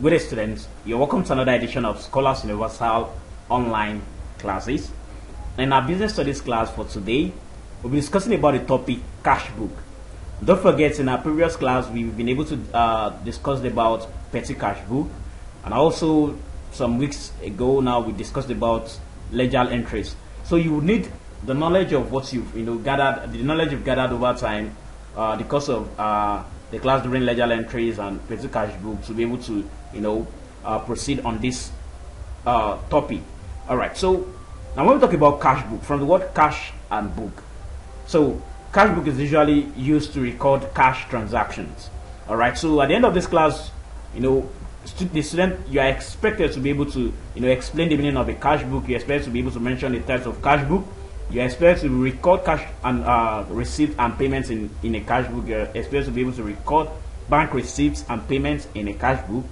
Good day, students. You're welcome to another edition of Scholars Universal online classes. In our business studies class for today, we'll be discussing about the topic cash book. Don't forget, in our previous class, we've been able to uh, discuss about petty cash book, and also some weeks ago now we discussed about ledger entries. So you need the knowledge of what you've you know gathered, the knowledge you've gathered over time, uh, because of uh, the class during ledger entries and petty cash book to be able to you know uh, proceed on this uh, topic. All right. So now when we talk about cash book, from the word cash and book, so cash book is usually used to record cash transactions. All right. So at the end of this class, you know, stu the student you are expected to be able to you know explain the meaning of a cash book. You are expected to be able to mention the types of cash book. You are expected to record cash and uh, receipts and payments in, in a cash book. You are expected to be able to record bank receipts and payments in a cash book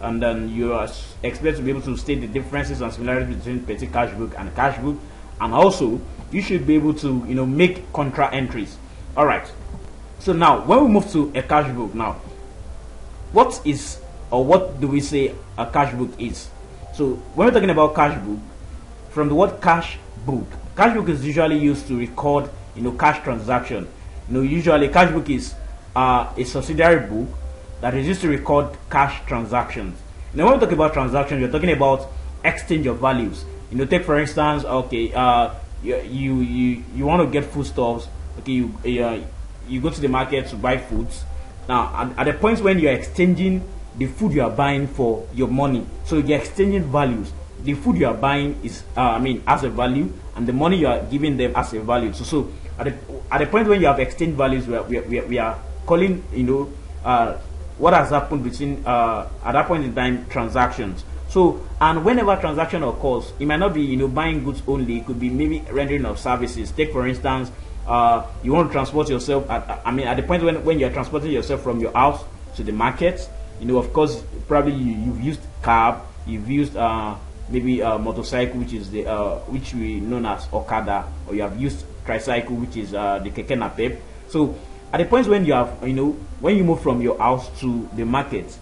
and then you are expected to be able to state the differences and similarities between petty cash book and cash book. And also you should be able to you know make contra entries. All right so now when we move to a cash book now what is or what do we say a cash book is? So when we're talking about cash book from the word cash book cash book is usually used to record you know cash transaction. You know usually cash book is uh, a subsidiary book that is used to record cash transactions. Now, when we talk about transactions, we're talking about exchange of values. You know, take for instance, okay, uh, you you you, you want to get foodstuffs. Okay, you uh, you go to the market to buy foods. Now, at, at the point when you are exchanging the food you are buying for your money, so you're exchanging values. The food you are buying is, uh, I mean, as a value, and the money you are giving them as a value. So, so at the at the point when you have exchange values, we are, we are, we are calling, you know, uh, what has happened between uh, at that point in time transactions. So and whenever transaction occurs, it might not be you know buying goods only. It could be maybe rendering of services. Take for instance, uh, you want to transport yourself. At, I mean, at the point when when you're transporting yourself from your house to the market, you know, of course, probably you, have used cab, you've used uh, maybe a motorcycle, which is the uh, which we known as Okada, or you have used tricycle, which is uh, the keke napep. So at the point when you have you know when you move from your house to the market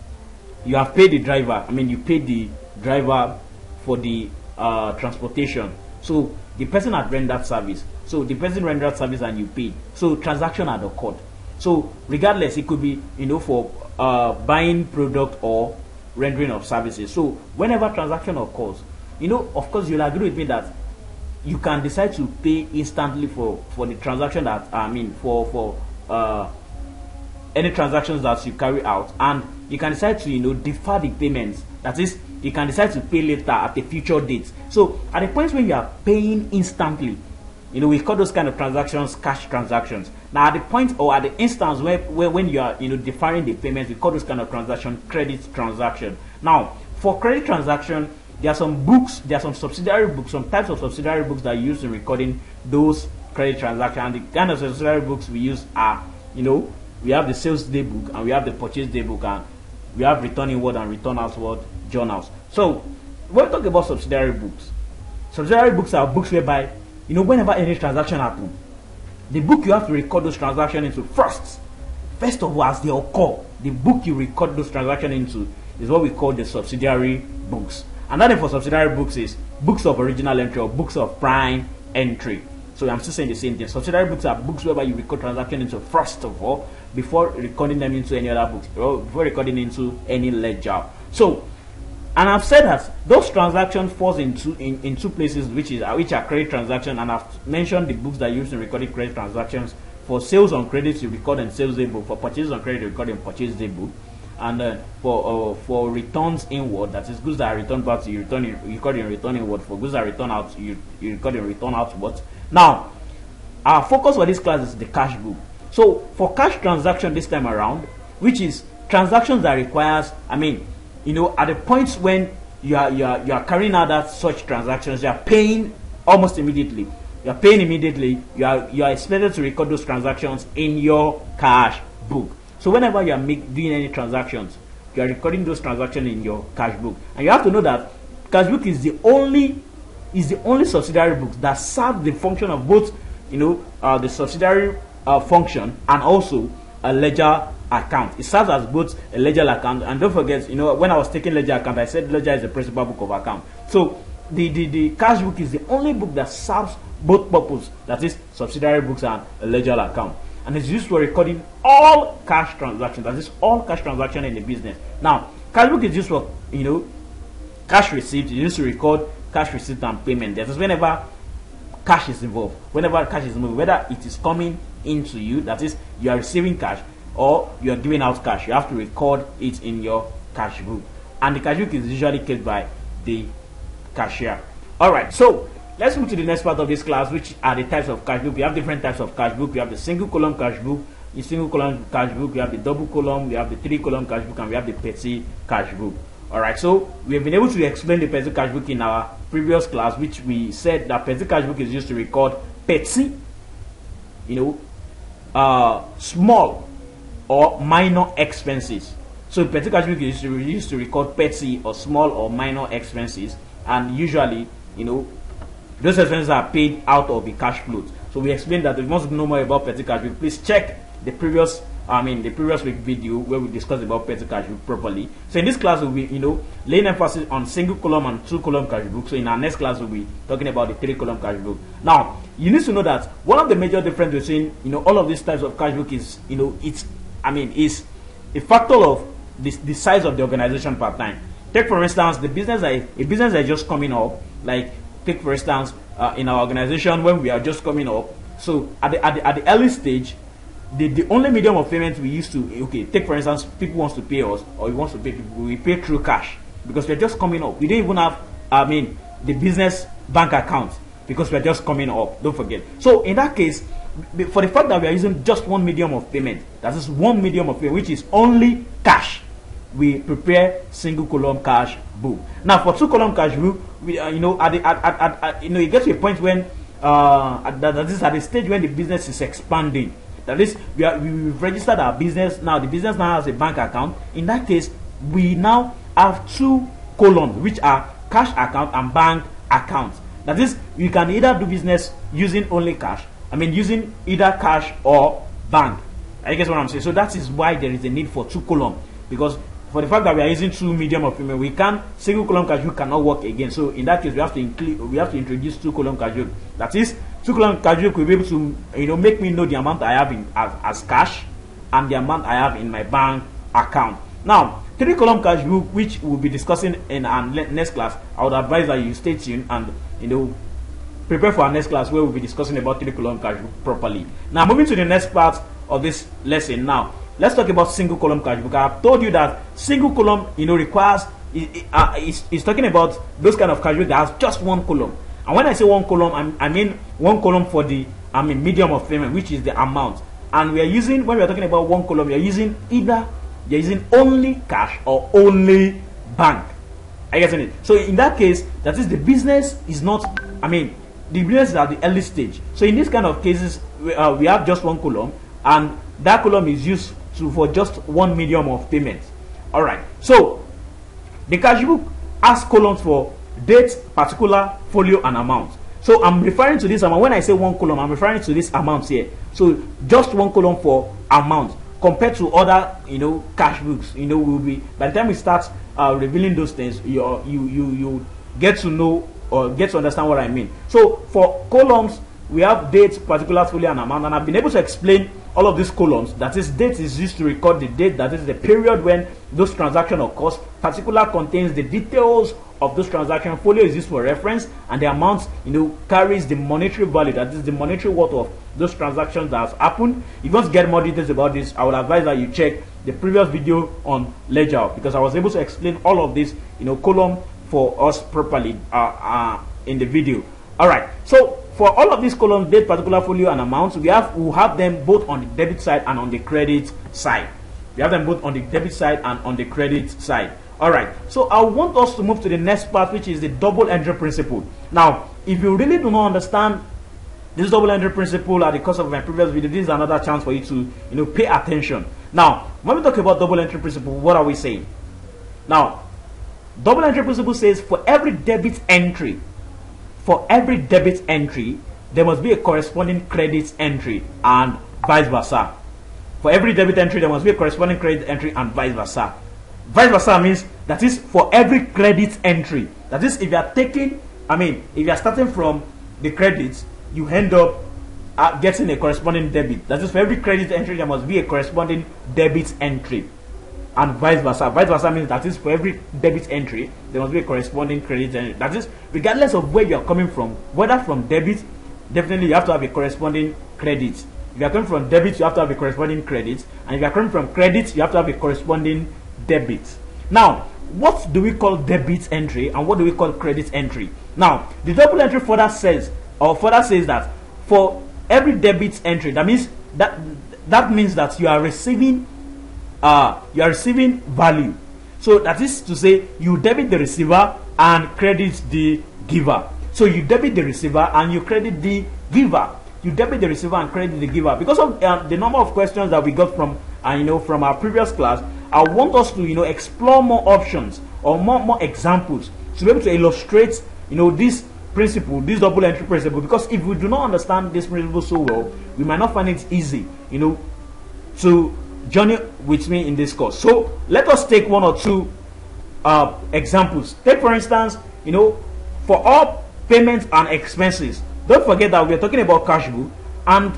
you have paid the driver i mean you paid the driver for the uh, transportation. So the person had rendered service. So the person rendered service and you paid. So transaction had occurred. So regardless it could be you know for uh, buying product or rendering of services. So whenever transaction occurs you know of course you'll agree with me that you can decide to pay instantly for for the transaction that i mean for for uh, any transactions that you carry out. And you can decide to you know defer the payments. That is you can decide to pay later at a future date. So at the point when you are paying instantly you know we call those kind of transactions cash transactions. Now at the point or at the instance where, where when you are you know deferring the payments we call those kind of transaction credit transaction. Now for credit transaction there are some books there are some subsidiary books some types of subsidiary books that are used in recording those credit transaction. And the kind of subsidiary books we use are you know we have the sales day book and we have the purchase day book and we have return inward and return outward journals. So when we talk about subsidiary books subsidiary books are books whereby you know whenever any transaction happen the book you have to record those transactions into first first of all as they occur the book you record those transactions into is what we call the subsidiary books. And that for subsidiary books is books of original entry or books of prime entry so I'm still saying the same thing. Subsidiary books are books whereby you record transactions into first of all before recording them into any other books or before recording into any ledger. So and I've said that those transactions falls into in, in two places which is which are credit transactions and I've mentioned the books that are used in recording credit transactions. For sales on credit you record in sales book, for purchases on credit you record in purchase book. And uh, for uh, for returns inward, that is goods that are returned back you return you record in return inward. For goods that are returned out, you, you record in return outward. Now, our focus for this class is the cash book. So for cash transaction this time around, which is transactions that requires, I mean, you know, at the points when you are you are you are carrying out that such transactions, you are paying almost immediately. You are paying immediately. You are you are expected to record those transactions in your cash book. So whenever you are make, doing any transactions, you are recording those transactions in your cash book, and you have to know that cash book is the only is the only subsidiary book that serves the function of both, you know, uh, the subsidiary uh, function and also a ledger account. It serves as both a ledger account and don't forget, you know, when I was taking ledger account, I said ledger is the principal book of account. So the, the, the cash book is the only book that serves both purpose, that is subsidiary books and a ledger account. And it's used for recording all cash transactions, that is all cash transactions in the business. Now, cash book is used for, you know, cash receipts, it's used to record cash receipt and payment. That is whenever cash is involved, whenever cash is involved, whether it is coming into you, that is, you are receiving cash, or you are giving out cash, you have to record it in your cash book. And the cash book is usually kept by the cashier. Alright, so let's move to the next part of this class, which are the types of cash book. We have different types of cash book. We have the single column cash book, the single column cash book, we have the double column, we have the three column cash book, and we have the petty cash book. Alright, so we have been able to explain the petty cash book in our previous class, which we said that petty cash book is used to record petty, you know, uh, small or minor expenses. So petty cash book is used to record petty or small or minor expenses and usually you know those expenses are paid out of the cash flow so we explained that if you want to know more about petty cash flow please check the previous I mean the previous week video where we discussed about petty cash book properly. So in this class we'll be you know laying emphasis on single column and two column cash book. So in our next class we'll be talking about the three column cash book. Now you need to know that one of the major difference between you know all of these types of cash book is you know it's I mean is a factor of the, the size of the organization part time. Take for instance the business that a business that is just coming up, like take for instance uh, in our organization when we are just coming up. So at the, at the, at the early stage, the, the only medium of payment we used to okay take for instance people wants to pay us or we wants to pay people we pay through cash because we're just coming up. We don't even have I mean the business bank account because we're just coming up. Don't forget. So in that case, for the fact that we are using just one medium of payment, that is one medium of payment, which is only cash we prepare single column cash book. Now for two column cash book, we uh, you know at the at, at, at, you know it gets to a point when uh at, that, that is at the stage when the business is expanding. That is we are we've registered our business now. The business now has a bank account. In that case, we now have two columns which are cash account and bank account. That is, you can either do business using only cash. I mean using either cash or bank. I guess what I'm saying. So that is why there is a need for two columns because for the fact that we are using two medium of payment, we can single column cash cannot work again. So in that case, we have to include we have to introduce two column cash That is, column cash will be able to you know make me know the amount I have in as, as cash and the amount I have in my bank account. Now, three column cash book, which we'll be discussing in our next class, I would advise that you stay tuned and you know prepare for our next class where we'll be discussing about three column cash book properly. Now, moving to the next part of this lesson now let's talk about single column cash book. I've told you that single column, you know, requires it, uh, it's, it's, talking about those kind of cash book that has just one column. And when I say one column, i mean one column for the I mean medium of payment, which is the amount. And we are using when we are talking about one column, we are using either you're using only cash or only bank. I get it. So in that case, that is the business is not. I mean, the business is at the early stage. So in this kind of cases, we, uh, we have just one column, and that column is used to for just one medium of payment. All right. So the cash book has columns for date, particular, folio, and amount. So I'm referring to this amount. When I say one column, I'm referring to this amount here. So just one column for amount compared to other, you know, cash books. You know, will be by the time we start uh, revealing those things, you you you you get to know or get to understand what I mean. So for columns, we have date, particular, folio, and amount, and I've been able to explain all of these columns, that is, date is used to record the date, that is the period when those transaction occurs. Particular contains the details of those transaction. Folio is used for reference, and the amount you know carries the monetary value, that is the monetary worth of those transactions that has happened. If you want to get more details about this, I would advise that you check the previous video on ledger because I was able to explain all of this, you know, column for us properly uh, uh, in the video. All right, so for all of these columns, date, particular folio, and amounts, we have we have them both on the debit side and on the credit side. We have them both on the debit side and on the credit side. All right. So I want us to move to the next part, which is the double entry principle. Now, if you really do not understand this double entry principle at the course of my previous video, this is another chance for you to you know pay attention. Now, when we talk about double entry principle, what are we saying? Now, double entry principle says for every debit entry for every debit entry, there must be a corresponding credit entry and vice versa. for every debit entry there must be a corresponding credit entry and vice versa vice versa means that is for every credit entry. That is if you are taking i mean if you are starting from the credits you end up uh, getting a corresponding debit. That is for every credit entry there must be a corresponding debit entry. And vice versa. Vice versa means that is for every debit entry there must be a corresponding credit entry. That is regardless of where you are coming from whether from debit definitely you have to have a corresponding credit. If you are coming from debit you have to have a corresponding credit. And if you are coming from credit you have to have a corresponding debit. Now what do we call debit entry and what do we call credit entry? Now the double entry further says or further says that for every debit entry that means that that means that you are receiving uh you are receiving value. So that is to say you debit the receiver and credit the giver. So you debit the receiver and you credit the giver. You debit the receiver and credit the giver. Because of uh, the number of questions that we got from uh, you know from our previous class i want us to you know explore more options or more more examples to be able to illustrate you know this principle this double entry principle. Because if we do not understand this principle so well we might not find it easy you know to journey with me in this course. So let us take one or two uh, examples. Take for instance you know for all payments and expenses don't forget that we are talking about cash book and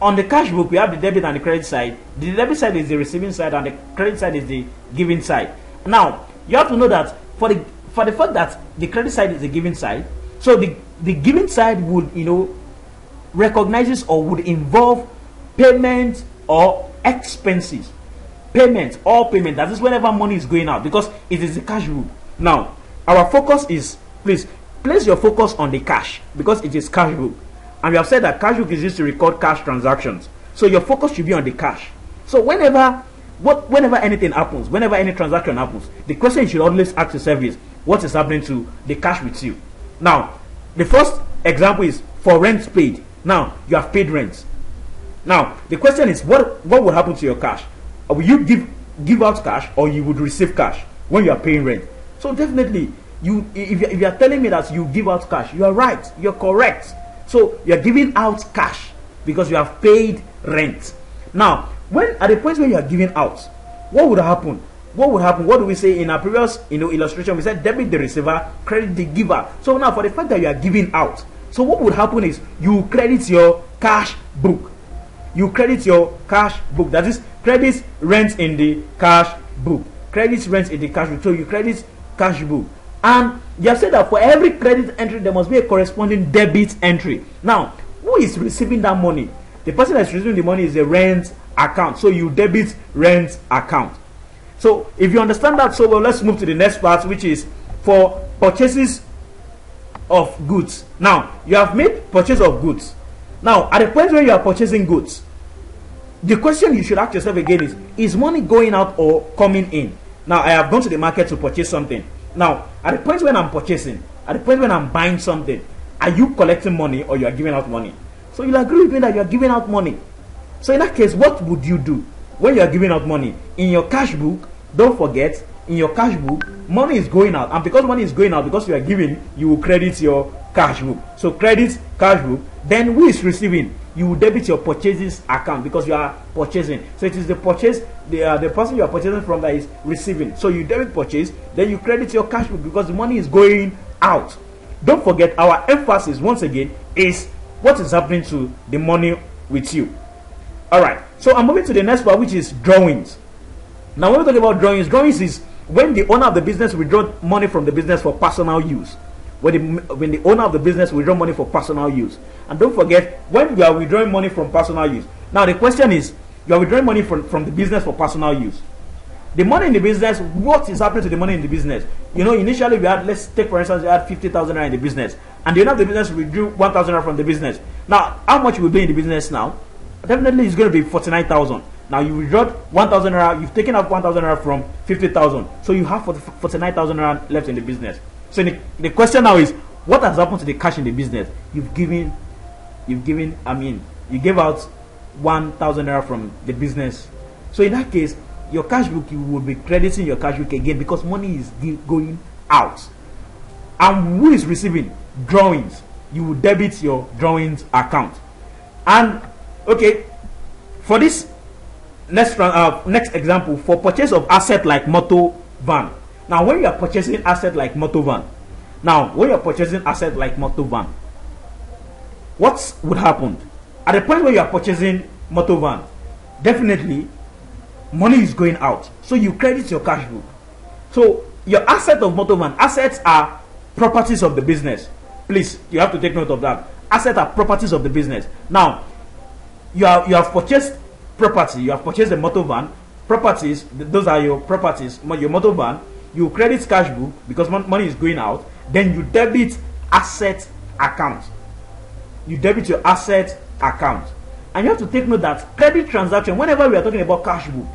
on the cash book we have the debit and the credit side. The debit side is the receiving side and the credit side is the giving side. Now you have to know that for the for the fact that the credit side is the giving side so the the giving side would you know recognizes or would involve payment or expenses. Payment or payment that is whenever money is going out because it is the cash book. Now our focus is please place your focus on the cash because it is cash book and we have said that cash book is used to record cash transactions. So your focus should be on the cash. So whenever what whenever anything happens whenever any transaction happens the question you should always ask yourself is what is happening to the cash with you? Now the first example is for rent paid. Now you have paid rent. Now the question is what what will happen to your cash? Will you give give out cash or you would receive cash when you are paying rent? So definitely you if if you are telling me that you give out cash you are right. You're correct so you are giving out cash because you have paid rent. Now when at the point when you are giving out what would happen? What would happen? What do we say in our previous you know illustration? We said debit the receiver credit the giver. So now for the fact that you are giving out so what would happen is you credit your cash book. You credit your cash book. That is credit rent in the cash book. Credit rent in the cash book. So you credit cash book and you have said that for every credit entry there must be a corresponding debit entry. Now who is receiving that money? The person that's receiving the money is a rent account. So you debit rent account. So if you understand that so well let's move to the next part which is for purchases of goods. Now you have made purchase of goods. Now at the point where you are purchasing goods the question you should ask yourself again is is money going out or coming in? Now i have gone to the market to purchase something now, at the point when I'm purchasing, at the point when I'm buying something, are you collecting money or you are giving out money? So you'll agree with me that you are giving out money. So in that case, what would you do when you are giving out money? In your cash book, don't forget, in your cash book, money is going out. And because money is going out, because you are giving, you will credit your cash book. So credit cash book. Then who is receiving? you will debit your purchases account because you are purchasing so it is the purchase the uh, the person you are purchasing from that is receiving so you debit purchase then you credit your cash book because the money is going out don't forget our emphasis once again is what is happening to the money with you all right so i'm moving to the next part which is drawings now when we talk about drawings drawings is when the owner of the business withdraw money from the business for personal use when the, when the owner of the business withdraw money for personal use. And don't forget, when you are withdrawing money from personal use. Now, the question is, you are withdrawing money from, from the business for personal use. The money in the business, what is happening to the money in the business? You know, initially we had, let's take for instance, we had 50,000 in the business. And the owner of the business withdrew 1,000 from the business. Now, how much will be in the business now? Definitely it's going to be 49,000. Now you withdraw 1,000 naira, you've taken out 1,000 naira from 50,000. So you have 49,000 naira left in the business. So the, the question now is, what has happened to the cash in the business? You've given, you've given. I mean, you gave out one thousand naira from the business. So in that case, your cash book you will be crediting your cash book again because money is going out. And who is receiving drawings? You will debit your drawings account. And okay, for this next uh, next example for purchase of asset like motor van. Now, when you are purchasing asset like motor van, now when you are purchasing asset like motor van, what would happen at the point where you are purchasing motor van? Definitely, money is going out, so you credit your cash book. So your asset of motor van assets are properties of the business. Please, you have to take note of that. Assets are properties of the business. Now, you are you have purchased property, you have purchased a motor van, properties, those are your properties, your motor van, you credit cash book because money is going out, then you debit asset account. You debit your asset account. And you have to take note that credit transaction, whenever we are talking about cash book,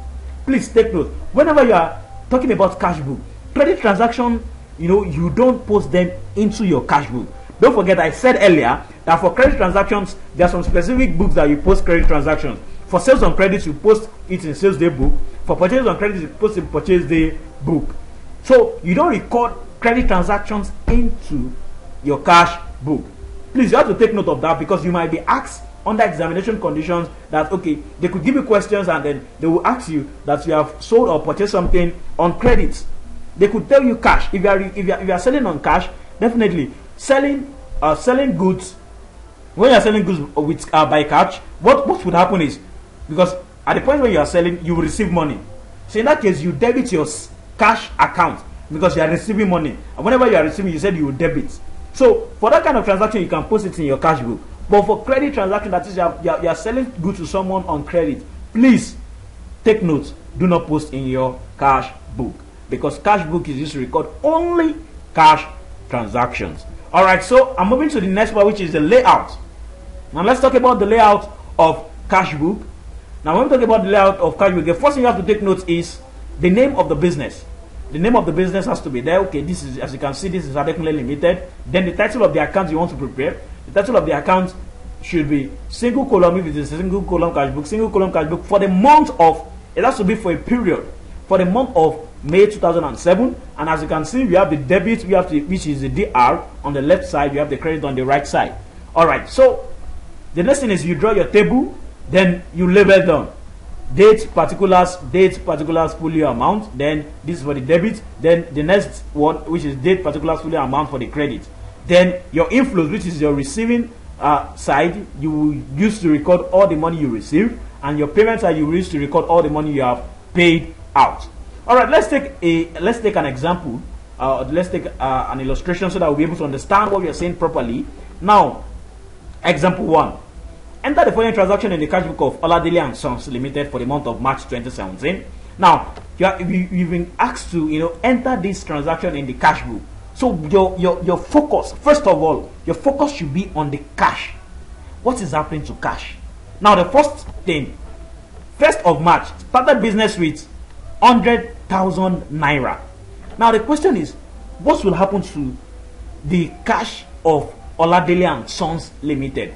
please take note, whenever you are talking about cash book, credit transaction, you know, you don't post them into your cash book. Don't forget, I said earlier that for credit transactions, there are some specific books that you post credit transactions. For sales on credit, you post it in sales day book. For purchase on credit, you post in purchase day book. So you don't record credit transactions into your cash book. Please, you have to take note of that because you might be asked under examination conditions that okay, they could give you questions and then they will ask you that you have sold or purchased something on credit. They could tell you cash. If you are if you are, if you are selling on cash, definitely selling uh, selling goods when you are selling goods with uh, by cash, what what would happen is because at the point when you are selling you will receive money. So in that case you debit your cash account because you are receiving money. And whenever you are receiving you said you will debit. So for that kind of transaction you can post it in your cash book. But for credit transaction that is you are, you are, you are selling goods to someone on credit please take note. Do not post in your cash book because cash book is used to record only cash transactions. All right so i'm moving to the next part, which is the layout. Now let's talk about the layout of cash book now, when we talk about the layout of cash book, the first thing you have to take note is the name of the business. The name of the business has to be there. Okay, this is, as you can see, this is Adekunle Limited. Then the title of the account you want to prepare. The title of the account should be single column if it is a single column cash book, single column cash book for the month of, it has to be for a period, for the month of May 2007. And as you can see, we have the debit, we have the, which is the DR on the left side, we have the credit on the right side. All right, so the next thing is you draw your table then you label them. date particulars date particulars folio amount then this is for the debit then the next one which is date particulars folio amount for the credit. Then your inflows which is your receiving uh, side you will use to record all the money you receive and your payments side you use to record all the money you have paid out. All right let's take a let's take an example uh, let's take uh, an illustration so that we'll be able to understand what we are saying properly. Now example one Enter the following transaction in the cash book of Oladele and Sons Limited for the month of March 2017. Now, you are, you, you've been asked to, you know, enter this transaction in the cash book. So your, your, your focus, first of all, your focus should be on the cash. What is happening to cash? Now, the first thing, first of March, started business with 100,000 naira. Now, the question is, what will happen to the cash of Oladele and Sons Limited?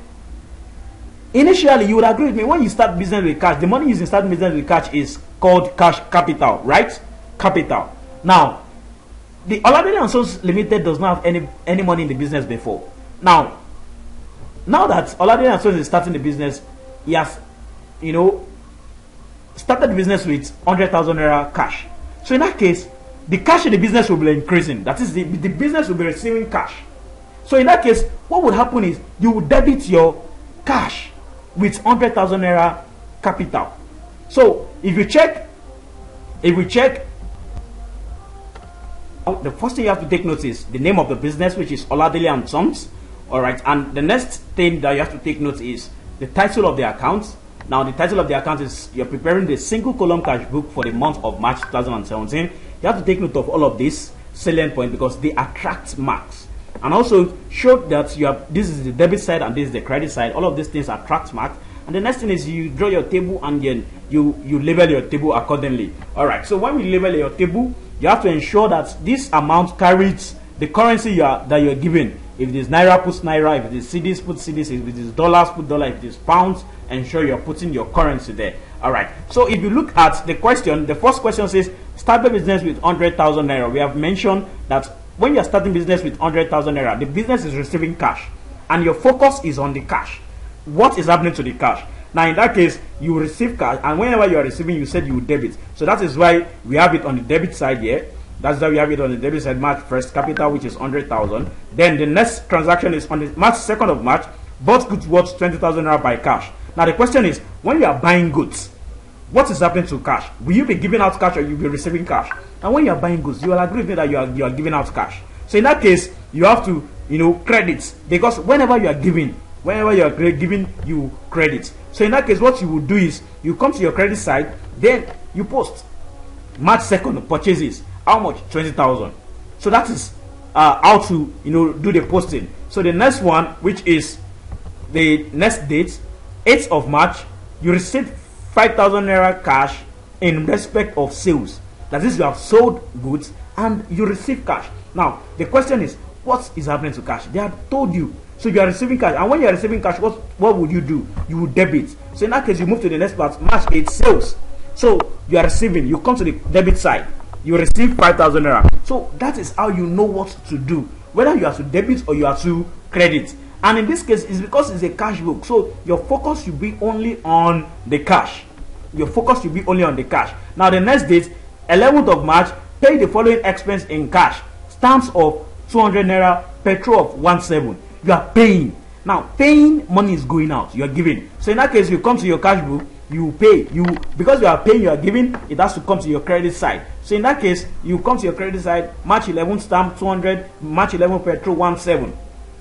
Initially you would agree with me when you start business with cash the money in starting business with cash is called cash capital right? Capital. Now the Oladele and Sons Limited does not have any any money in the business before. Now now that Oladele and Sons is starting the business he has you know started business with 100,000 naira cash. So in that case the cash in the business will be increasing. That is the, the business will be receiving cash. So in that case what would happen is you would debit your cash with 100,000 naira capital. So if you check, if we check, the first thing you have to take note is the name of the business, which is Oladele and Sons. All right, and the next thing that you have to take note is the title of the account. Now, the title of the account is you're preparing the single column cash book for the month of March 2017. You have to take note of all of this salient point because they attract marks and also show that you have this is the debit side and this is the credit side. All of these things are tracked mark. And the next thing is you draw your table and then you you label your table accordingly. All right. So when we label your table you have to ensure that this amount carries the currency you are that you're given if it is naira put naira. If it is cedis put cedis. If it is dollars put dollar if it is pounds ensure you're putting your currency there. All right. So if you look at the question the first question says start a business with 100000 naira. We have mentioned that when you're starting business with 100,000 naira, the business is receiving cash and your focus is on the cash. What is happening to the cash? Now in that case, you receive cash, and whenever you are receiving, you said you debit. So that is why we have it on the debit side here. That's why we have it on the debit side. March first capital, which is hundred thousand. Then the next transaction is on the March second of March. Bought goods worth twenty thousand naira by cash. Now the question is, when you are buying goods, what is happening to cash? Will you be giving out cash or you be receiving cash? And when you are buying goods, you will agree with me that you are you are giving out cash. So in that case, you have to you know credit because whenever you are giving, whenever you are giving, you credit. So in that case, what you will do is you come to your credit side, then you post March second purchases. How much? Twenty thousand. So that is uh, how to you know do the posting. So the next one, which is the next date, 8th of March, you receive 5,000 naira cash in respect of sales. That is, you have sold goods and you receive cash. Now, the question is, what is happening to cash? They have told you. So you are receiving cash, and when you are receiving cash, what what would you do? You would debit. So in that case, you move to the next part. March 8 sales. So you are receiving. You come to the debit side. You receive 5,000 naira. So that is how you know what to do. Whether you are to debit or you are to credit. And in this case, it's because it's a cash book. So your focus should be only on the cash. Your focus should be only on the cash. Now the next date, 11th of March, pay the following expense in cash. Stamps of 200 naira, petrol of 17. You are paying. Now paying money is going out. You are giving. So in that case, you come to your cash book, you pay. You because you are paying, you are giving. It has to come to your credit side. So in that case, you come to your credit side. March 11 stamp 200. March 11 petrol 17.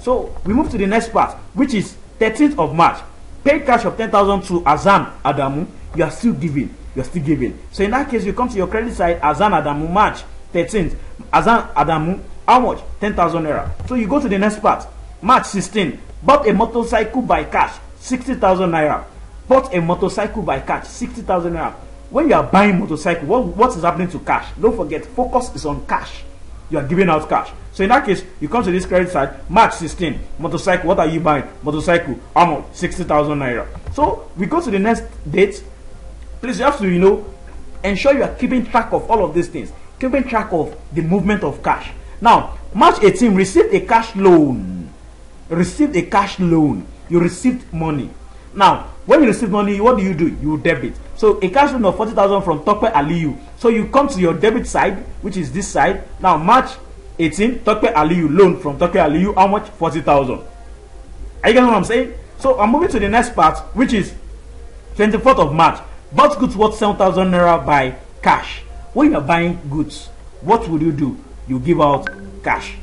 So we move to the next part, which is 13th of March. Pay cash of 10,000 to Azan Adamu. You are still giving. You are still giving. So in that case, you come to your credit side, Azan Adamu, March 13th. Azan Adamu, how much? 10,000 naira. So you go to the next part. March 16. Bought a motorcycle by cash, 60,000 naira. Bought a motorcycle by cash, 60,000 naira. When you are buying motorcycle, what, what is happening to cash? Don't forget, focus is on cash. You are giving out cash. So in that case, you come to this credit side, March 16, motorcycle. What are you buying? Motorcycle. How much? 60,000 naira. So we go to the next date. Please, you have to, you know, ensure you are keeping track of all of these things, keeping track of the movement of cash. Now, March 18, received a cash loan. Received a cash loan. You received money. Now, when you receive money, what do you do? You debit. So a cash loan of 40,000 from Tokpe Aliyu. So you come to your debit side, which is this side. Now, March 18 Tokpe Aliyu loan from Tokpe Aliyu how much? 40,000 are you getting what I'm saying? So I'm moving to the next part which is 24th of March. Bought goods worth 7,000 naira by cash. When you are buying goods what would you do? You give out cash.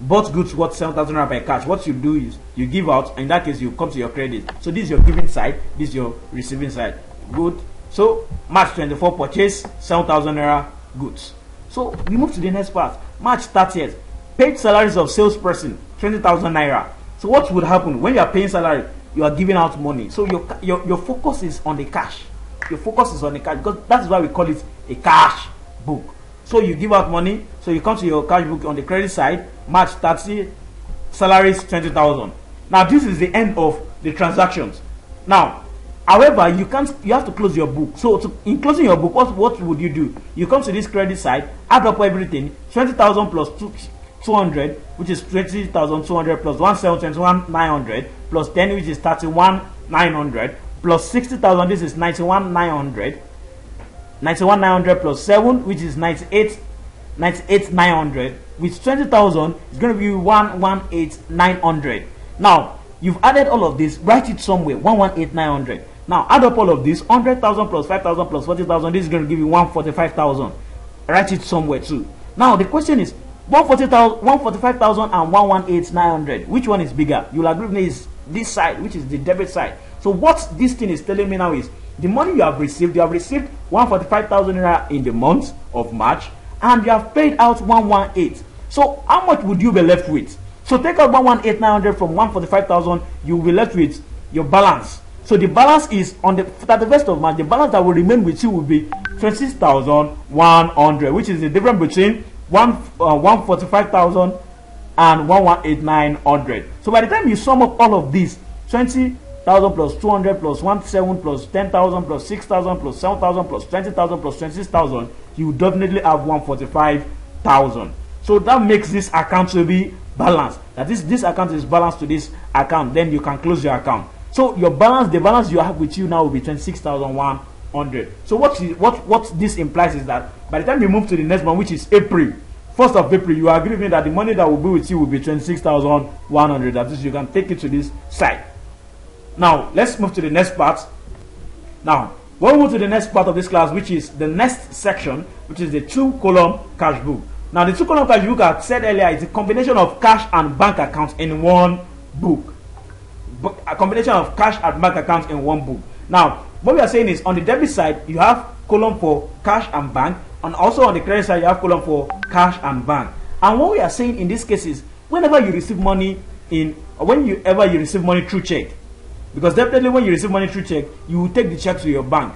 Bought goods worth 7,000 naira by cash. What you do is you give out. In that case you come to your credit. So this is your giving side. This is your receiving side good so March 24 purchase 7,000 naira goods so we move to the next part March 30th, paid salaries of salesperson 20,000 naira. So what would happen when you are paying salary? You are giving out money. So your, your your focus is on the cash. Your focus is on the cash because that's why we call it a cash book. So you give out money. So you come to your cash book on the credit side. March 30, salaries 20,000. Now this is the end of the transactions. Now However, you can't. You have to close your book. So, to, in closing your book, what what would you do? You come to this credit side, add up everything. Twenty thousand plus two. 200 which is 20,200 plus 1721 900 plus 10 which is 31 900 plus 60,000 this is 91 900 91 900 plus 7 which is 98 98 900 with 20,000 it's going to be 118 900 now you've added all of this write it somewhere 118 900 now add up all of this 100,000 plus 5,000 plus 40,000 this is going to give you 145,000 write it somewhere too. Now the question is 140,000 145,000 and 118,900 which one is bigger? You'll agree with me is this side which is the debit side. So what this thing is telling me now is the money you have received you have received 145,000 naira in the month of March and you have paid out 118 so how much would you be left with? So take out 118,900 from 145,000 you will be left with your balance so the balance is on the 31st of March, the balance that will remain with you will be 26,100, which is the difference between one, uh, 145,000 and 118900. So by the time you sum up all of these, 20,000 plus 200 plus 17 plus 10,000 plus 6,000 plus 7,000 plus 20,000 plus 26,000, you definitely have 145,000. So that makes this account to be balanced. That is, this account is balanced to this account, then you can close your account. So your balance, the balance you have with you now will be 26,100. So what, is, what, what this implies is that by the time you move to the next one, which is April, 1st of April, you agree with me that the money that will be with you will be 26,100. That is, you can take it to this side. Now, let's move to the next part. Now, we'll move to the next part of this class, which is the next section, which is the two column cash book. Now, the two column cash book I said earlier is a combination of cash and bank accounts in one book. A combination of cash and bank accounts in one book. Now, what we are saying is on the debit side, you have column for cash and bank, and also on the credit side, you have column for cash and bank. And what we are saying in this case is whenever you receive money in, when you ever you receive money through check, because definitely when you receive money through check, you will take the check to your bank.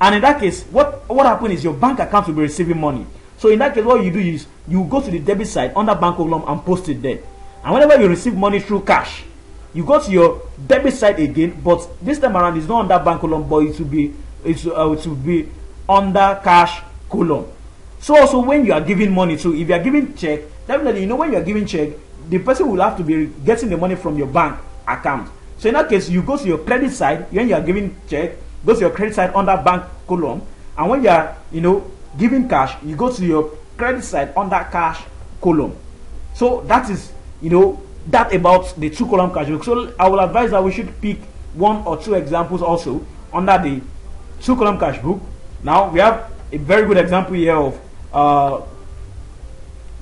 And in that case, what, what happens is your bank account will be receiving money. So in that case, what you do is you go to the debit side under bank column and post it there. And whenever you receive money through cash, you go to your debit side again, but this time around it's not under bank column, but it will be it will, uh, be under cash column. So also when you are giving money, so if you are giving check, definitely you know when you are giving check, the person will have to be getting the money from your bank account. So in that case, you go to your credit side when you are giving check, go to your credit side under bank column, and when you are you know giving cash, you go to your credit side under cash column. So that is you know that about the two column cash book. So I will advise that we should pick one or two examples also under the two column cash book. Now we have a very good example here of uh,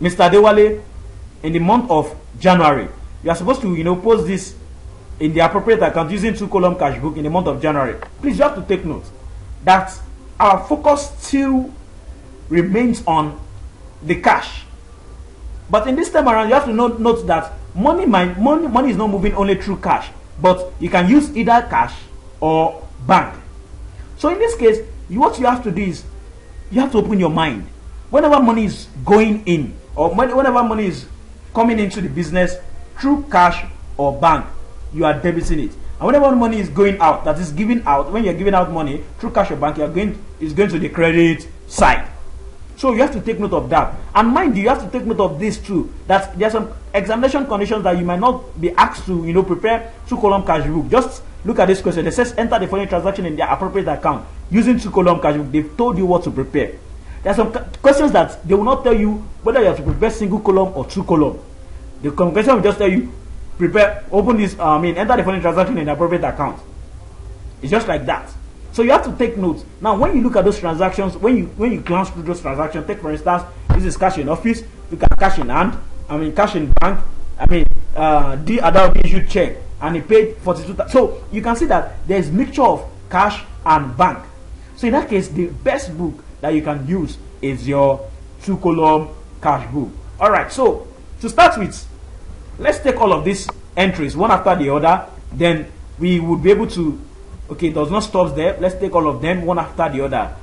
Mr. Dewale in the month of January. You are supposed to you know post this in the appropriate account using two column cash book in the month of January. Please, you have to take note that our focus still remains on the cash. But in this time around, you have to note, note that money, money, money is not moving only through cash, but you can use either cash or bank. So in this case, you, what you have to do is you have to open your mind. Whenever money is going in, or whenever money is coming into the business through cash or bank, you are debiting it. And whenever money is going out, that is giving out, when you're giving out money through cash or bank, you're going is going to the credit side. So you have to take note of that. And mind you, you have to take note of this too. That there are some examination conditions that you might not be asked to, you know, prepare two column cash book. Just look at this question. It says enter the following transaction in the appropriate account using two column cash book. They've told you what to prepare. There are some questions that they will not tell you whether you have to prepare single column or two column. The question will just tell you prepare, open this, uh, I mean, enter the following transaction in the appropriate account. It's just like that. So you have to take notes. Now, when you look at those transactions, when you when you glance through those transactions, take for instance, this is cash in office. Look at cash in hand. I mean, cash in bank. I mean, uh, the other issued check, and he paid forty-two. So you can see that there is mixture of cash and bank. So in that case, the best book that you can use is your two-column cash book. All right. So to start with, let's take all of these entries one after the other then we would be able to okay it does not stop there. Let's take all of them one after the other.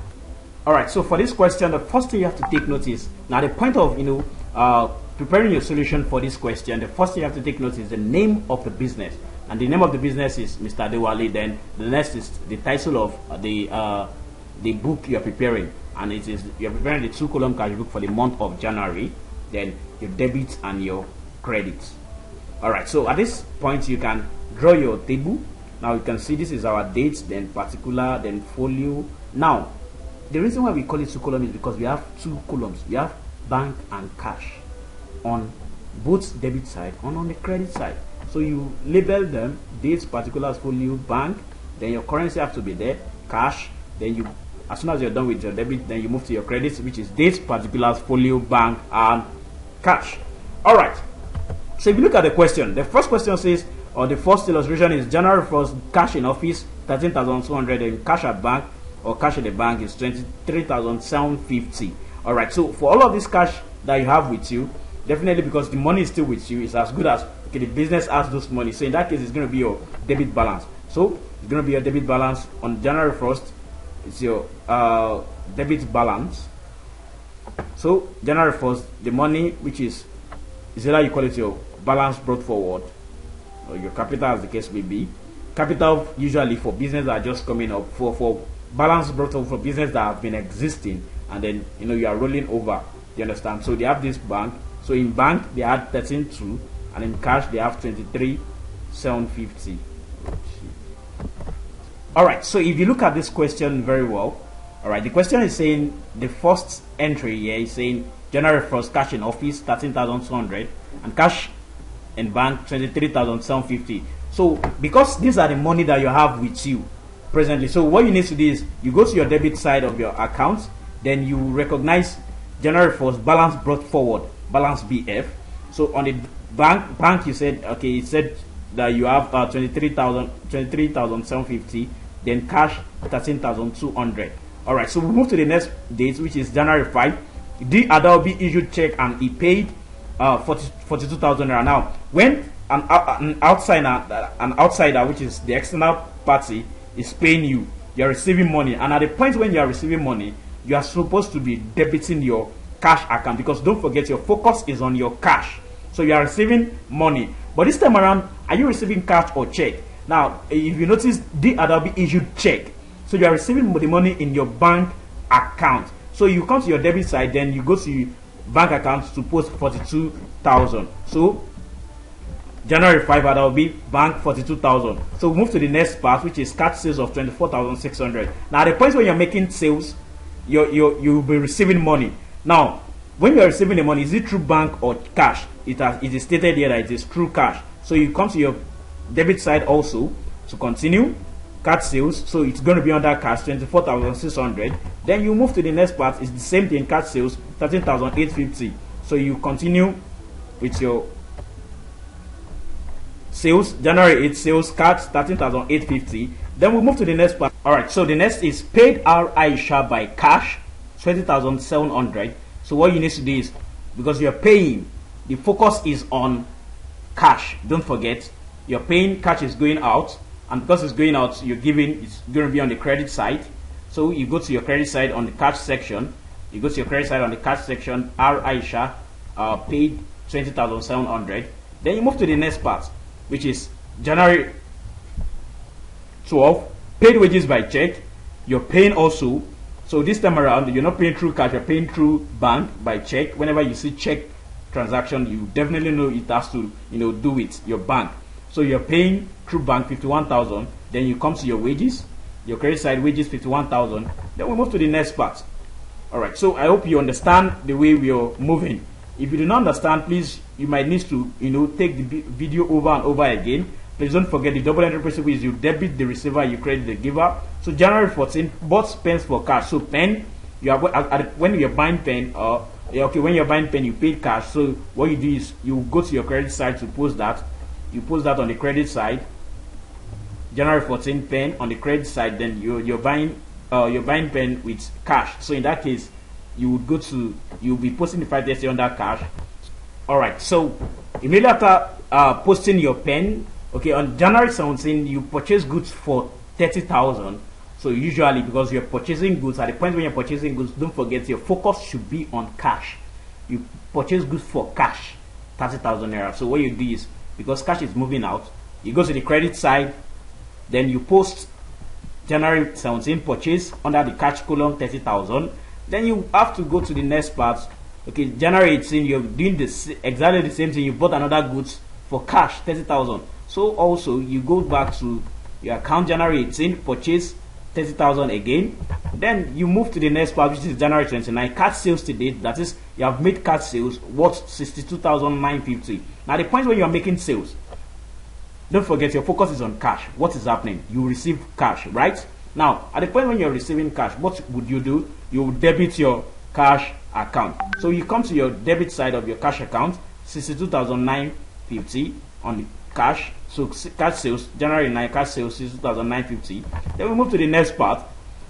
All right so for this question the first thing you have to take notice now the point of you know uh, preparing your solution for this question the first thing you have to take notice is the name of the business. And the name of the business is Mr. dewali then the next is the title of the uh, the book you are preparing. And it is you're preparing the two column cash book for the month of January then your debits and your credits. All right so at this point you can draw your table now you can see this is our dates then particular then folio. Now the reason why we call it two columns is because we have two columns. We have bank and cash on both debit side and on the credit side. So you label them dates particulars folio bank then your currency have to be there cash then you as soon as you're done with your debit then you move to your credits which is dates particulars folio bank and cash. All right. So if you look at the question, the first question says, or the first illustration is January 1st, cash in office, 13,200, and cash at bank or cash at the bank is 23,750. All right, so for all of this cash that you have with you, definitely because the money is still with you, it's as good as okay, the business has those money. So in that case, it's going to be your debit balance. So it's going to be your debit balance on January 1st. It's your uh, debit balance. So January 1st, the money which is is either you call it your balance brought forward or your capital as the case may be. Capital usually for business that are just coming up for for balance brought forward for business that have been existing and then you know you are rolling over. You understand? So they have this bank. So in bank they had 13 2 and in cash they have 23 750. All right, so if you look at this question very well, all right, the question is saying the first entry here is saying January 1st, cash in office 13,200 and cash in bank 23,750. So because these are the money that you have with you presently, so what you need to do is you go to your debit side of your account, then you recognize January 1st balance brought forward, balance BF. So on the bank, bank you said okay, it said that you have uh, 23,000, 23,750 then cash 13,200. All right, so we move to the next date, which is January 5. The Adobe issued check and he paid uh, 40, 42,000 naira. Now, when an, an outsider, an outsider, which is the external party, is paying you, you are receiving money, and at the point when you are receiving money, you are supposed to be debiting your cash account because don't forget your focus is on your cash. So you are receiving money, but this time around, are you receiving cash or check? Now, if you notice, the Adobe issued check. So you are receiving the money in your bank account. So you come to your debit side, then you go to bank account to post 42,000. So January 5 that will be bank 42,000. So move to the next part, which is cash sales of 24,600. Now, the point when you're making sales, you you you'll be receiving money. Now, when you're receiving the money, is it through bank or cash? It has it is stated here that it is through cash. So you come to your debit side also to continue card sales so it's going to be under cash 24600 then you move to the next part it's the same thing card sales 13850 so you continue with your sales january 8 sales cards 13850 then we move to the next part. All right so the next is paid r aisha by cash 20700 so what you need to do is because you're paying the focus is on cash don't forget. Your paying cash is going out and because it's going out you're giving it's going to be on the credit side. So you go to your credit side on the cash section. You go to your credit side on the cash section r aisha uh, paid 20700 then you move to the next part which is january 12 paid wages by check. You're paying also. So this time around you're not paying through cash you're paying through bank by check. Whenever you see check transaction you definitely know it has to you know do it, your bank. So you're paying through bank 51,000. Then you come to your wages, your credit side wages 51,000. Then we move to the next part. All right. So I hope you understand the way we are moving. If you do not understand, please you might need to you know take the video over and over again. Please don't forget the double entry principle is you debit the receiver, you credit the giver. So January 14, bought pens for cash. So pen, you are when you're buying pen, uh, okay, when you're buying pen, you pay cash. So what you do is you go to your credit side to post that you post that on the credit side January 14 pen on the credit side then you, you're buying uh, you're buying pen with cash. So in that case you would go to you'll be posting the 5 days on that cash. All right so immediately after uh, posting your pen okay on January 17 you purchase goods for 30,000 so usually because you're purchasing goods at the point when you're purchasing goods don't forget your focus should be on cash. You purchase goods for cash 30,000 naira. So what you do is because cash is moving out. You go to the credit side, then you post January 17 purchase under the cash column 30,000. Then you have to go to the next part. Okay, January 18, you're doing this exactly the same thing. You bought another goods for cash 30,000. So also you go back to your account January 18 purchase 30,000 again. Then you move to the next part, which is January 29. Card sales to date, that is, you have made card sales worth 62,950. Now, the point when you are making sales, don't forget your focus is on cash. What is happening? You receive cash, right? Now, at the point when you're receiving cash, what would you do? You would debit your cash account. So you come to your debit side of your cash account, 62,950 on the cash. So cash sales, January 9, cash sales is 2,950. Then we move to the next part.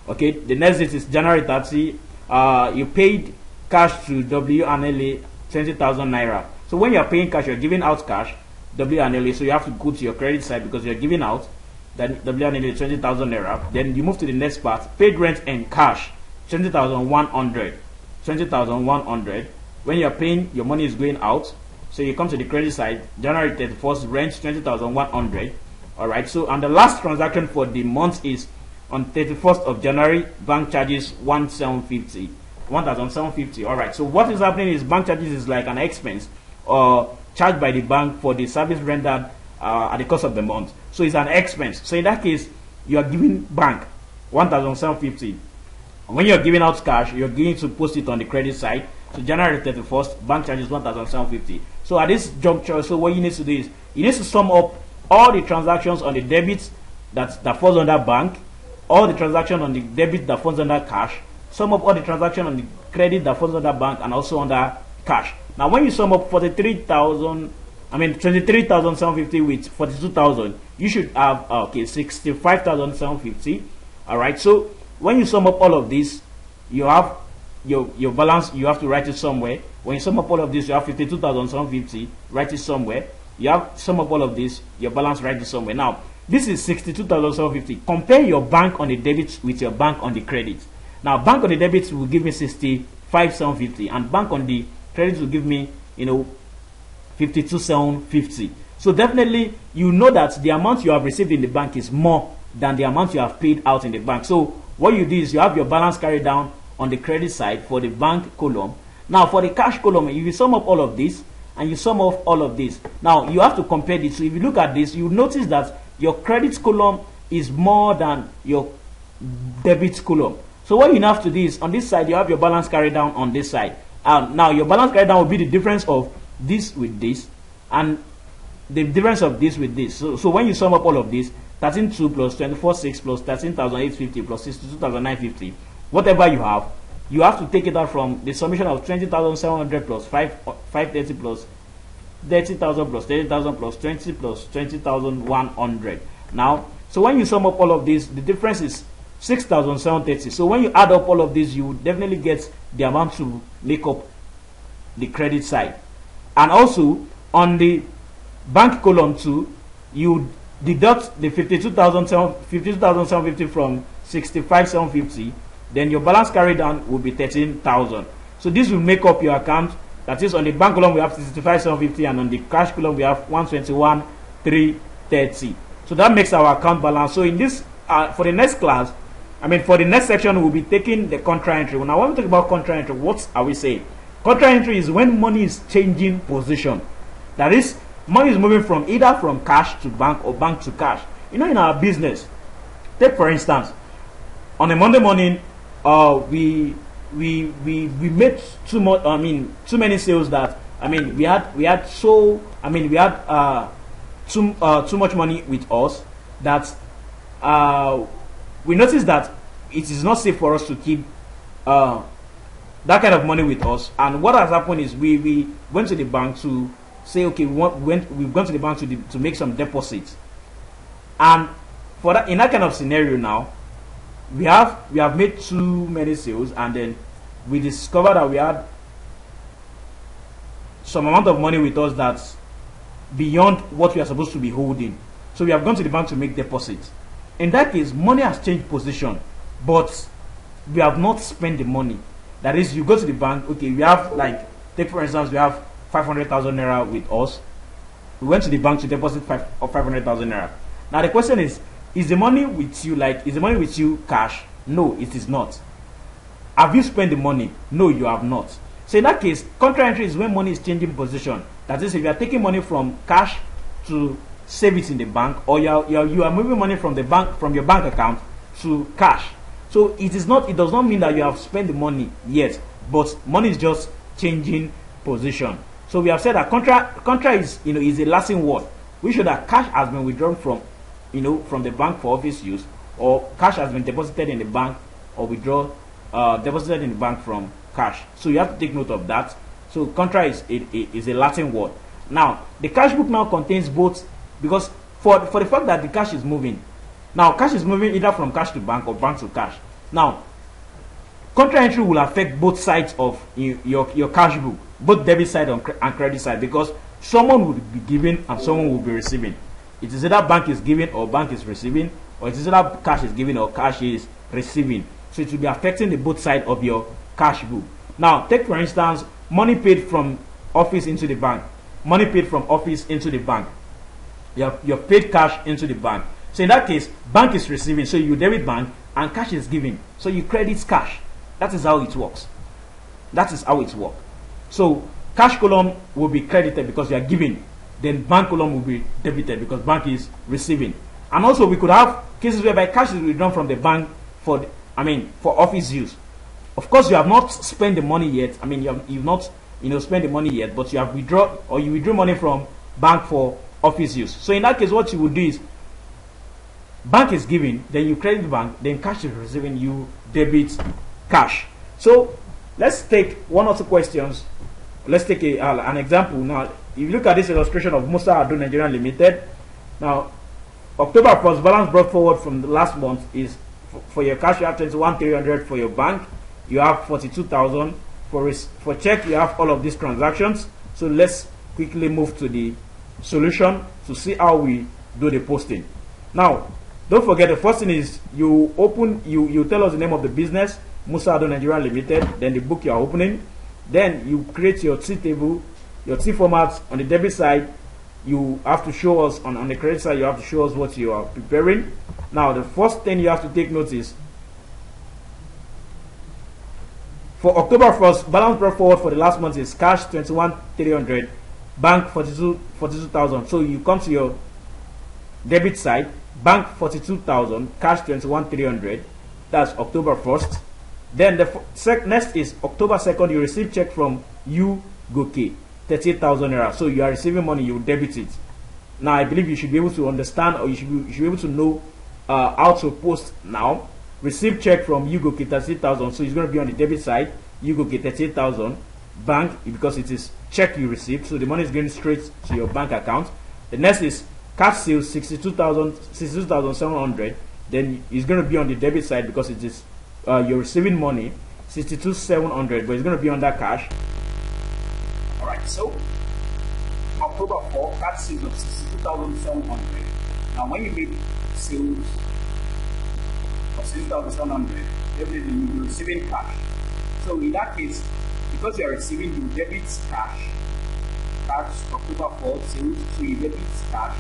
Okay, the next date is January 30. Uh, you paid cash to WNLA 20,000 naira. So when you're paying cash, you're giving out cash, WNLA. So you have to go to your credit side because you're giving out then WNLA 20,000 naira. Then you move to the next part, paid rent and cash 20,100. 20,100. When you're paying, your money is going out. So you come to the credit side, January 31st, rent 20,100. All right. So and the last transaction for the month is on 31st of January, bank charges 1750. 1750. All right. So what is happening is bank charges is like an expense or uh, charged by the bank for the service rendered uh, at the cost of the month. So it's an expense. So in that case, you are giving bank 1750 when you're giving out cash you're going to post it on the credit side so january 31st bank charges 1750 so at this juncture so what you need to do is you need to sum up all the transactions on the debit that that falls under bank all the transaction on the debit that falls under cash sum up all the transaction on the credit that falls under bank and also under cash. Now when you sum up 43,000 I mean 23,750 with 42,000 you should have uh, okay 65,750 all right so when you sum up all of this you have your your balance you have to write it somewhere. When you sum up all of this you have 52,750 write it somewhere. You have sum up all of this your balance write it somewhere. Now this is 62,750 compare your bank on the debit with your bank on the credit. Now bank on the debit will give me 65,750 and bank on the credit will give me you know 52,750 so definitely you know that the amount you have received in the bank is more than the amount you have paid out in the bank. So what you do is you have your balance carried down on the credit side for the bank column. Now for the cash column if you sum up all of this and you sum up all of this now you have to compare this. So if you look at this you notice that your credit column is more than your debit column. So what you have to do is on this side you have your balance carried down on this side um, now your balance carried down will be the difference of this with this and the difference of this with this. So, so when you sum up all of this 13.2 plus 24.6 plus 13,850 plus 62,950 whatever you have you have to take it out from the summation of 20,700 plus 5 530 plus 30,000 plus 30,000 plus 20 plus 20,100 now so when you sum up all of this the difference is 6,730 so when you add up all of this you definitely get the amount to make up the credit side. And also on the bank column 2 you deduct the 52,750 from 65,750 then your balance carried down will be 13,000 so this will make up your account. That is on the bank column we have 65,750 and on the cash column we have 121,330 so that makes our account balance. So in this uh, for the next class I mean for the next section we'll be taking the contra entry. Now when we talk about contra entry what are we saying? Contra entry is when money is changing position. That is money is moving from either from cash to bank or bank to cash. You know in our business take for instance on a monday morning uh we we we we made too much i mean too many sales that i mean we had we had so i mean we had uh too uh too much money with us that uh we noticed that it is not safe for us to keep uh that kind of money with us and what has happened is we we went to the bank to say, okay, we want, went, we've gone to the bank to, the, to make some deposits. And for that, in that kind of scenario now, we have we have made too many sales, and then we discovered that we had some amount of money with us that's beyond what we are supposed to be holding. So we have gone to the bank to make deposits. In that case, money has changed position, but we have not spent the money. That is, you go to the bank, okay, we have like, take for instance, we have 500,000 naira with us. We went to the bank to deposit five uh, or 500,000 naira. Now the question is, is the money with you like, is the money with you cash? No, it is not. Have you spent the money? No, you have not. So in that case, contra entry is when money is changing position. That is, if you are taking money from cash to save it in the bank, or you are, you are, you are moving money from the bank from your bank account to cash. So it is not. It does not mean that you have spent the money yet, but money is just changing position. So we have said that contra contra is you know is a lasting word. We show that cash has been withdrawn from you know from the bank for office use, or cash has been deposited in the bank, or withdraw uh, deposited in the bank from cash. So you have to take note of that. So contra is a, a, is a Latin word. Now the cash book now contains both because for for the fact that the cash is moving. Now cash is moving either from cash to bank or bank to cash. Now contra entry will affect both sides of your, your cash book both debit side and credit side because someone will be giving and someone will be receiving. It is either bank is giving or bank is receiving, or it is either cash is giving or cash is receiving. So it will be affecting the both side of your cash book. Now, take for instance, money paid from office into the bank, money paid from office into the bank. You have, you have paid cash into the bank. So in that case, bank is receiving, so you debit bank, and cash is giving. So you credit cash. That is how it works. That is how it works. So cash column will be credited because you are giving. Then bank column will be debited because bank is receiving. And also we could have cases whereby cash is withdrawn from the bank for, the, I mean, for office use. Of course, you have not spent the money yet. I mean, you have you've not, you know, spent the money yet, but you have withdrawn or you withdraw money from bank for office use. So in that case, what you would do is bank is giving, then you credit the bank, then cash is receiving, you debit cash. So let's take one or two questions. Let's take a, uh, an example now. If you look at this illustration of Musa Ado Nigeria Limited, now October 1st balance brought forward from the last month is for, for your cash you have 21,300 for your bank, you have 42,000 for for check you have all of these transactions. So let's quickly move to the solution to see how we do the posting. Now don't forget the first thing is you open you you tell us the name of the business Musa Ado Nigeria Limited then the book you are opening. Then you create your T table your T format on the debit side. You have to show us on, on the credit side you have to show us what you are preparing. Now the first thing you have to take note is for October 1st balance brought forward for the last month is cash 21 300 bank 42 42,000 so you come to your debit side bank 42,000, cash 21,300. That's October 1st. Then the sec next is October 2nd, you receive check from you Goke, 38,000 naira. So you are receiving money, you debit it. Now I believe you should be able to understand or you should be, you should be able to know uh, how to post now. Receive check from you Goke 38,000. So it's going to be on the debit side. You Goke 38,000 bank because it is check you received. So the money is going straight to your bank account. The next is cash sales 62,000 62,700 then it's going to be on the debit side because it is uh, you're receiving money 62,700 but it's going to be on that cash all right so October 4 cash sales of 62,700 now when you make sales of 6,700 everything you're receiving cash so in that case because you are receiving you debit cash cash October 4 sales so you debit cash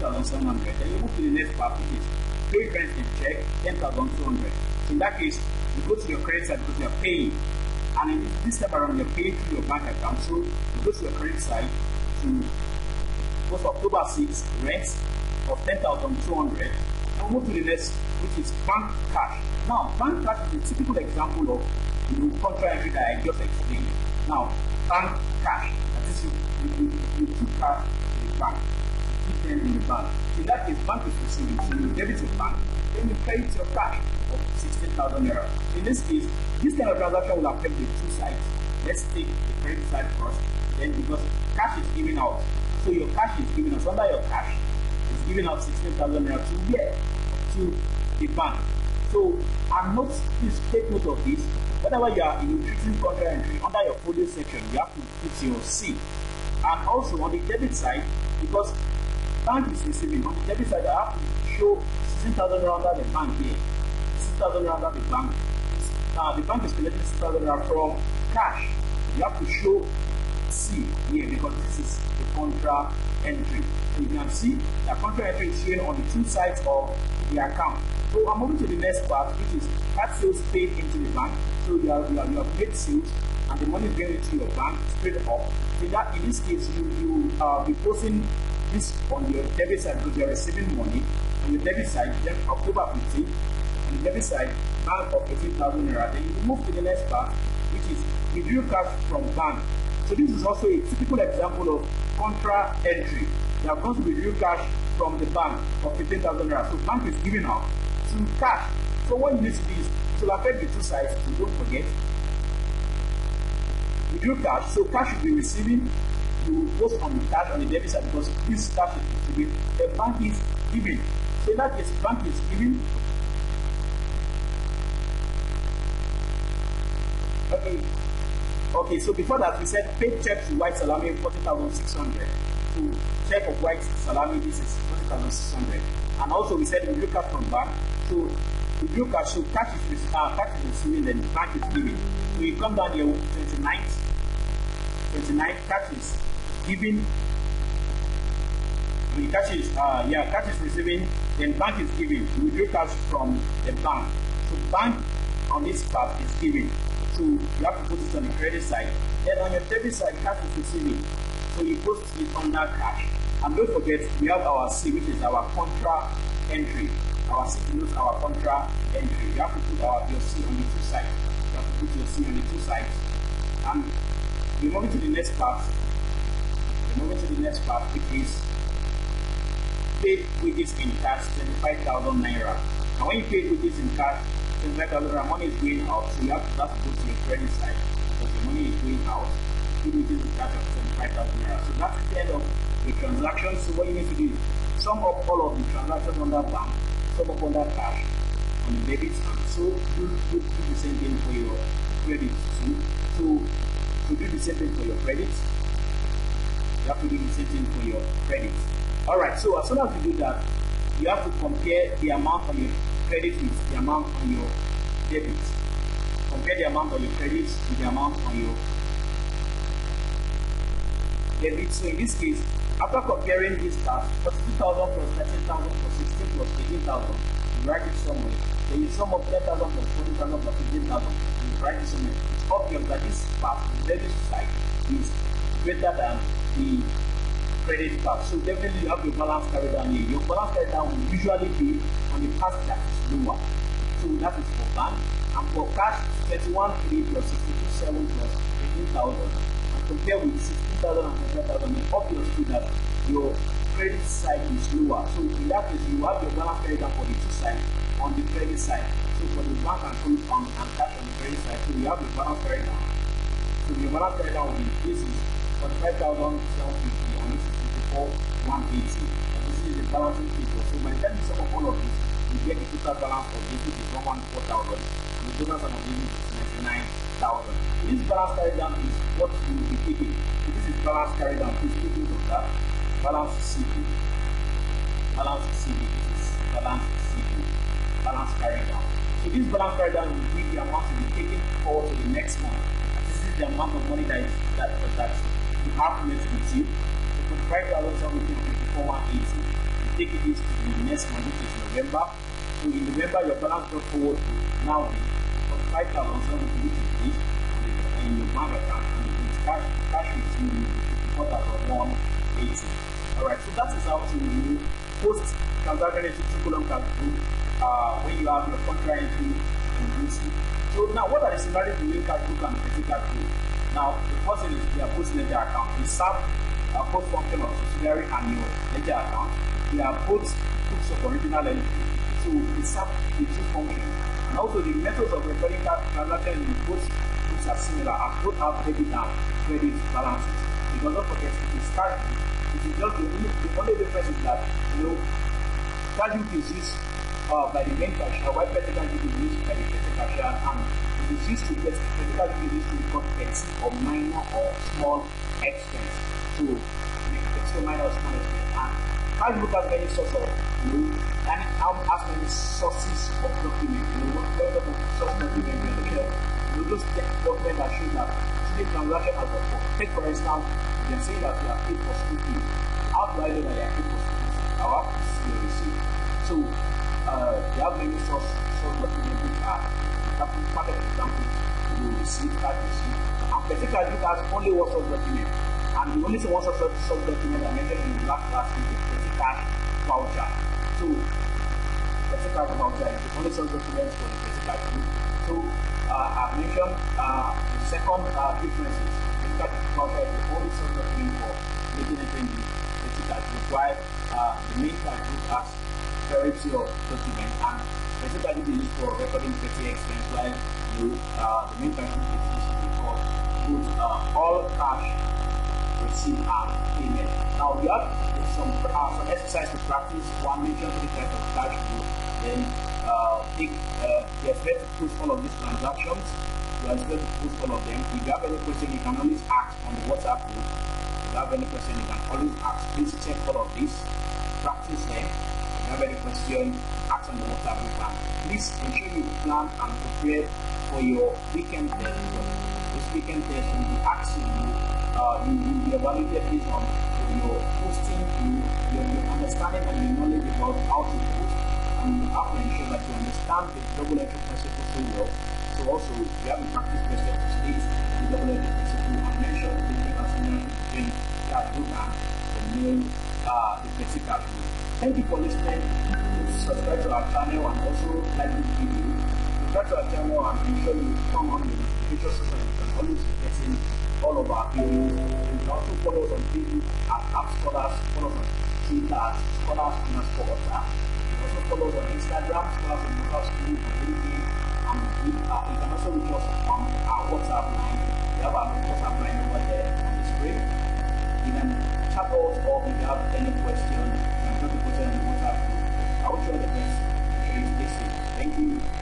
2,700. Then you move to the next part, which is pay rent and check 10,200. So in that case, you go to your credit side because you are paying. And in this step around, you're paying through your bank account. So you go to your credit side to go to October 6, rent of 10,200. And move to the next, which is bank cash. Now, bank cash is a typical example of you contra that I just explained. Now, bank cash. That is, you, you, you, took cash to the bank keep them in the bank. In that case, bank is receiving, so you debit your bank, then you credit your cash of 16,000 naira. In this case, this kind of transaction will affect the two sides. Let's take the credit side first, then because cash is given out, so your cash is given out, under your cash is giving out 16,000 naira to where? To the bank. So, I'm not, please take note of this. Whenever you are in treating entry, under your folio section, you have to put your C. And also on the debit side, because bank is receiving on the debit side, I have to show 16,000 under the bank here. 6,000 under the bank. Now the bank is collecting 6,000 from cash. You have to show C here because this is the contra entry. So you can see the contra entry is showing on the two sides of the account. So I'm moving to the next part, which is that sales paid into the bank. So you are you are, you paid sales and the money is going to your bank straight up. So that in this case you you uh, be posting this on your debit side because you're receiving money on your debit side, then October 15, on the debit side, bank of 18,000 naira. Then you move to the next part, which is withdraw cash from bank. So this is also a typical example of contra entry. You are going to withdraw cash from the bank of 15,000 naira. So bank is giving out some cash. So what you need to do is to affect the two sides, so don't forget. Withdraw cash, so cash should be receiving you post on the cash on the debit side because this cash is distributed. The bank is giving. So that case, bank is giving. Okay. Okay, so before that we said pay check to white salami forty thousand six hundred. To check of white salami this is forty thousand six hundred. And also we said we look at from bank. So look at so cash is uh, cash is receiving then bank is giving. So you come down here 29th 29 cash is giving the catch is uh yeah catch is receiving then bank is giving. We withdraw cash from the bank. So bank on this part is giving. So you have to put it on the credit side. Then on your debit side cash is receiving. So you post it under cash. And don't forget, we have our C, which is our contra entry. Our C our contra entry. You have to put our your C on the two sides. You have to put your C on the two sides. And we move to the next part. We move to the next part, which is paid wages in cash, 25,000 naira. And when you pay wages in cash, 25,000 naira, money is going out. So you have to, have to go to your credit side because the money is going out. Pay wages in cash of 25,000 naira. So that's the end of the transaction. So what you need to do sum up all of the transactions on that bank, sum up under cash on the debit and so do, do, do the same thing for your credit. So, so to do the same thing for your credit, you have to do the same thing for your credit. Alright, so as soon as you do that, you have to compare the amount on your credit with the amount on your debit. Compare the amount on your credit with the amount on your debit. So in this case, after comparing this task, 42,000 plus 13,000 plus 16 plus 18,000, you write it somewhere. Then you sum up 10,000 plus 20,000 plus 15,000, you write it somewhere. It's obvious that this part, the debit side, is greater than the credit card. So definitely you have your balance carried down here. Your balance carried down will usually be on the part that is lower. So that is for bank. And for cash, 31 3 plus 62 7 plus 18,000. And compare with 16,000 and 25,000, it's obvious too that your credit side is lower. So in that case, you have your balance carried down for the two sides on the credit side. So for the bank and credit on and cash on the credit side, so you have your balance carried down. So your balance carried down will be this is 45,750 and this is 180. And this is the balancing figure. So by the time you sum up all of this, you get the total balance of this, which is 114,000. And the total sum of is 99,000. This balance carried down is what you will be taking. So is balance carried. Please take note of that. Balance CD. Balance. Is balance CD. Balance carried down. So this balance carried down will be the amount to be taken forward to the next month. This is the amount of money that is that, that you have left with you. 25,754 180. You take it to the next month, which is November. So in November, your balance brought forward to now be 45,750 which is in your bank account and with cash, cash with you, 54,180. Alright, so that is how to you post transaction into Trucolum Capital uh, when you have your contract entry in Booty. So now, what are the similarities between book and cash book? Now, the thing is their post ledger account. They serve uh, both function of subsidiary and your ledger account. They are both books of original entry. So they serve the two functions. And also the methods of recording transaction in both books are similar and both have debit and credit balances. Because don't forget, it is cash it is just the only, the only difference is that you know is used uh, by the main cashier, while book is by the petty cashier and is used to get is used to record petty or minor or small expense to make petty or minor or small expense. And cash book has many sources of you know, and has many sources of document. You know, what kind of source document are at? You know, just get document that shows that the transaction has occurred. Take for instance, you can say that you are paid for school fee. How do I know that you are paid for school see your receipt. So uh, they have many source source documents which are perfect examples. You receive that receipt. And particularly has only one source document. And the only one source source document I mentioned in the last class is the petty cash voucher. So petty cash voucher is the only source document for the petty cash. So uh, mentioned uh, the second uh, difference is petty cash voucher is the only source document for making entry in the group, while uh, the main group has variety of documents and group used for recording petty expense, while you, uh, the main group is for both uh, all cash receipt and payment. Now we have some uh, some exercise to practice. One mention three types of cash flow. Then uh, take uh, you expect to post all of these transactions. You expect to post all of them. If you have any question, you can always ask on the WhatsApp group. If you have any question, you can always ask. Please check all of this. Practice them. If you have any question, ask on the WhatsApp group. Please ensure you plan and prepare for your weekend test. This weekend test will be asking you uh, you will be evaluated based on your posting, you, your, your understanding and your knowledge about how to you have to ensure that you understand the double entry principle so well. So also, you have a practice question to state the double entry principle and mention the difference between book and the mail uh, the basic cash. Thank you for listening. Please subscribe to our channel and also like this video. Subscribe to our channel and ensure you turn on the. You can always getting all of our videos. You can also follow us on Facebook at Apt Scholars, follow us on Twitter Scholars underscore follow on Instagram, Stars in Local LinkedIn, and we, uh, you can also reach us on our WhatsApp line. We have our WhatsApp line over there on the screen. You can chat us or if you have any questions, you can drop the question on the WhatsApp group. I wish you the best. Thank you.